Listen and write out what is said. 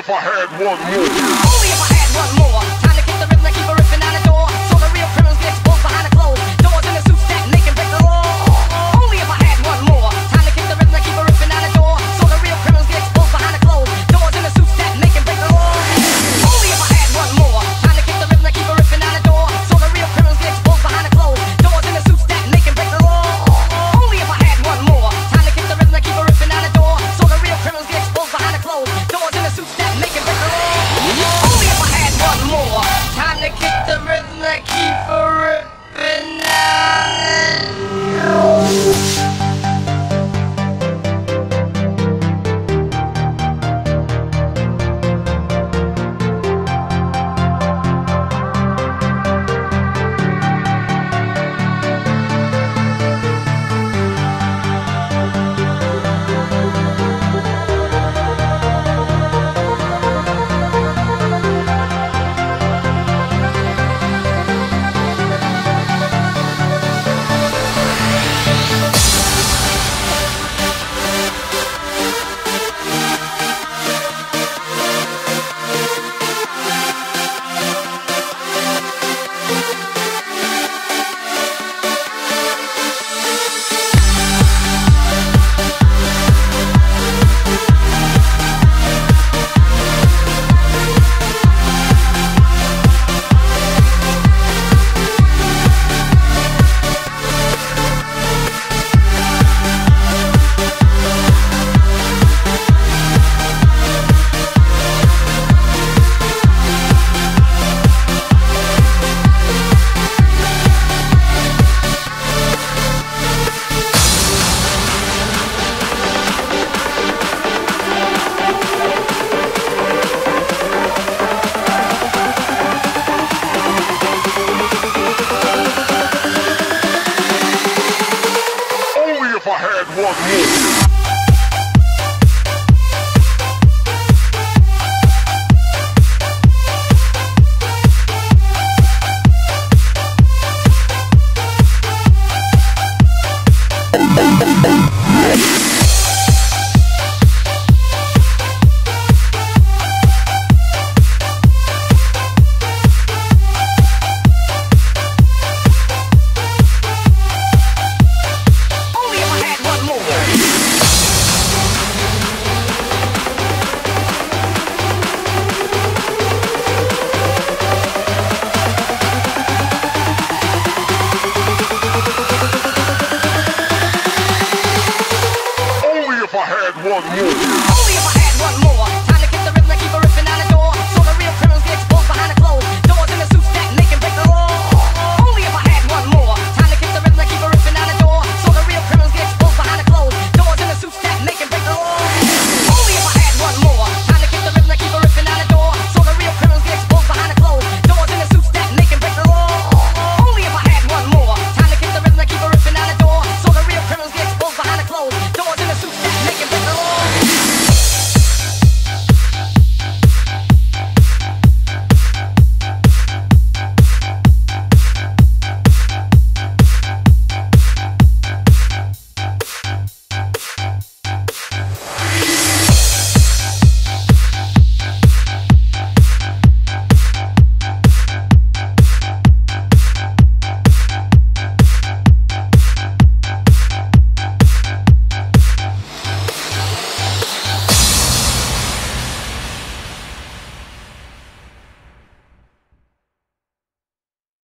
if I had one more. Only if I had one more. One Move. music.